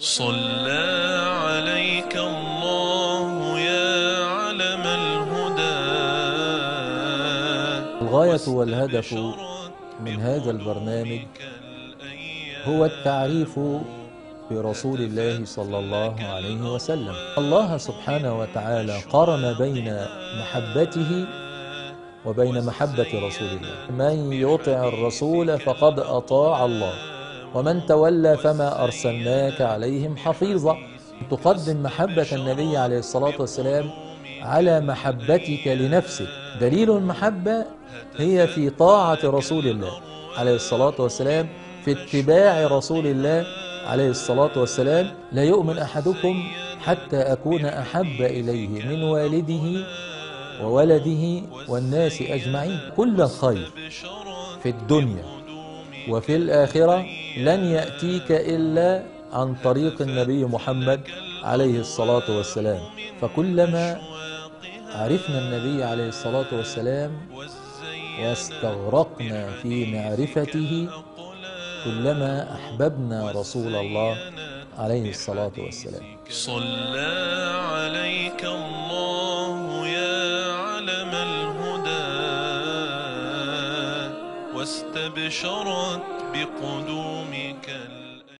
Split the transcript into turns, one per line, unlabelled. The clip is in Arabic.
صلى عليك الله يا علم الهدى.
الغاية والهدف من هذا البرنامج هو التعريف برسول الله صلى الله عليه وسلم. الله سبحانه وتعالى قرن بين محبته وبين محبة رسول الله. من يطع الرسول فقد أطاع الله. ومن تولى فما أرسلناك عليهم حفيظا. تقدم محبة النبي عليه الصلاة والسلام على محبتك لنفسك. دليل المحبة هي في طاعة رسول الله عليه الصلاة والسلام في اتباع رسول الله عليه الصلاة والسلام. لا يؤمن أحدكم حتى أكون أحب إليه من والده وولده والناس أجمعين. كل الخير في الدنيا. وفي الآخرة لن يأتيك إلا عن طريق النبي محمد عليه الصلاة والسلام. فكلما عرفنا النبي عليه الصلاة والسلام واستغرقنا في معرفته كلما أحببنا رسول الله عليه الصلاة والسلام.
صلى واستبشرت بقدومك